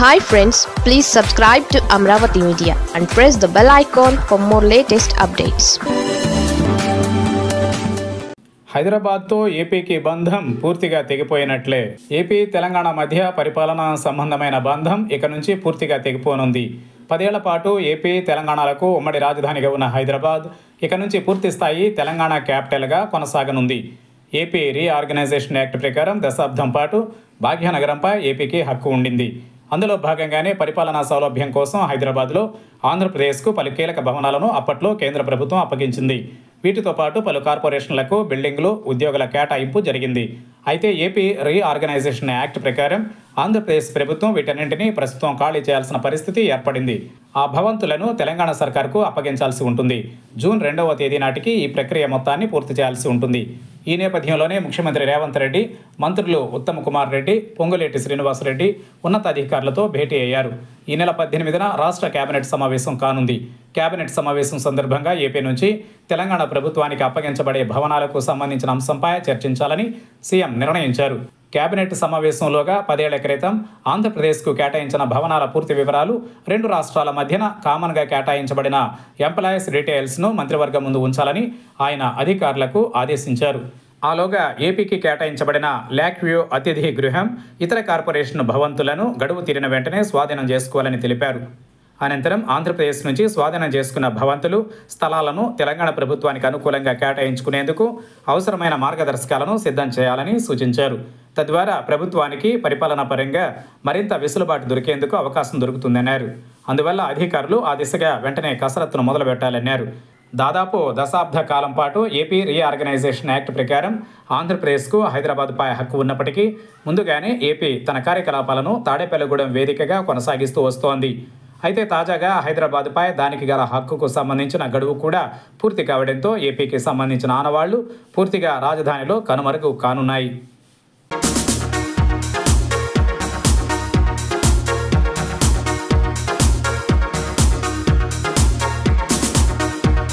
Hi friends please subscribe to Amaravati media and press the bell icon for more latest updates హైదరాబాద్తో ఏపీకి బంధం పూర్తిగా తెగిపోయినట్లే. AP Telangana మధ్య పరిపాలనా సంబంధమైన బంధం ఇక నుంచి పూర్తిగా తెగిపోనుంది. పదేళ్ళ పాటు ఏపీ తెలంగాణలకు ఉమ్మడి రాజధానిగా ఉన్న హైదరాబాద్ ఇక నుంచి పూర్తి స్థాయి తెలంగాణ క్యాపిటల్గా కొనసాగనుంది. ఏపీ రీఆర్గనైజేషన్ యాక్ట్ ప్రకారం దశాబ్దం పాటు భాగ్యనగరంపై ఏపీకి హక్కు ఉండింది. అందులో భాగంగానే పరిపాలనా సౌలభ్యం కోసం హైదరాబాద్లో ఆంధ్రప్రదేశ్కు పలు కీలక భవనాలను అప్పట్లో కేంద్ర ప్రభుత్వం అప్పగించింది. వీటితో పాటు పలు కార్పొరేషన్లకు బిల్డింగ్లు ఉద్యోగుల కేటాయింపు జరిగింది. అయితే ఏపీ రీఆర్గనైజేషన్ యాక్ట్ ప్రకారం ఆంధ్రప్రదేశ్ ప్రభుత్వం వీటన్నింటినీ ప్రస్తుతం ఖాళీ చేయాల్సిన పరిస్థితి ఏర్పడింది. ఆ భవంతులను తెలంగాణ సర్కార్కు అప్పగించాల్సి ఉంటుంది. జూన్ రెండవ తేదీ నాటికి ఈ ప్రక్రియ మొత్తాన్ని పూర్తి చేయాల్సి ఉంటుంది. ఈ నేపథ్యంలోనే ముఖ్యమంత్రి రేవంత్ రెడ్డి మంత్రులు ఉత్తమ్ కుమార్ రెడ్డి పొంగులేటి శ్రీనివాసరెడ్డి ఉన్నతాధికారులతో భేటీ అయ్యారు. ఈ నెల పద్దెనిమిదిన రాష్ట్ర కేబినెట్ సమావేశం కానుంది. కేబినెట్ సమావేశం సందర్భంగా ఏపీ నుంచి తెలంగాణ ప్రభుత్వానికి అప్పగించబడే భవనాలకు సంబంధించిన అంశంపై చర్చించాలని సీఎం నిర్ణయించారు. కేబినెట్ సమావేశంలోగా పదేళ్ళ క్రితం ఆంధ్రప్రదేశ్కు కేటాయించిన భవనాల పూర్తి వివరాలు రెండు రాష్ట్రాల మధ్యన కామన్గా కేటాయించబడిన ఎంప్లాయీస్ డీటెయిల్స్ను మంత్రివర్గం ముందు ఉంచాలని ఆయన అధికారులకు ఆదేశించారు. ఆలోగా ఏపీకి కేటాయించబడిన ల్యాక్ వ్యూ అతిథి గృహం ఇతర కార్పొరేషన్ భవంతులను గడువు తీరిన వెంటనే స్వాధీనం చేసుకోవాలని తెలిపారు. అనంతరం ఆంధ్రప్రదేశ్ నుంచి స్వాధీనం చేసుకున్న భవంతులు స్థలాలను తెలంగాణ ప్రభుత్వానికి అనుకూలంగా కేటాయించుకునేందుకు అవసరమైన మార్గదర్శకాలను సిద్ధం చేయాలని సూచించారు. తద్వారా ప్రభుత్వానికి పరిపాలనా పరంగా మరింత వెసులుబాటు దొరికేందుకు అవకాశం దొరుకుతుందన్నారు. అందువల్ల అధికారులు ఆ దిశగా వెంటనే కసరత్తును మొదలుపెట్టాలన్నారు. దాదాపు దశాబ్ద కాలం పాటు ఏపీ రీఆర్గనైజేషన్ యాక్ట్ ప్రకారం ఆంధ్రప్రదేశ్కు హైదరాబాద్పై హక్కు ఉన్నప్పటికీ ముందుగానే ఏపీ తన కార్యకలాపాలను తాడేపల్లిగూడెం వేదికగా కొనసాగిస్తూ వస్తోంది. అయితే తాజాగా హైదరాబాద్పై దానికి గల హక్కుకు సంబంధించిన గడువు కూడా పూర్తి కావడంతో ఏపీకి సంబంధించిన ఆనవాళ్ళు పూర్తిగా రాజధానిలో కనుమరుగు కానున్నాయి.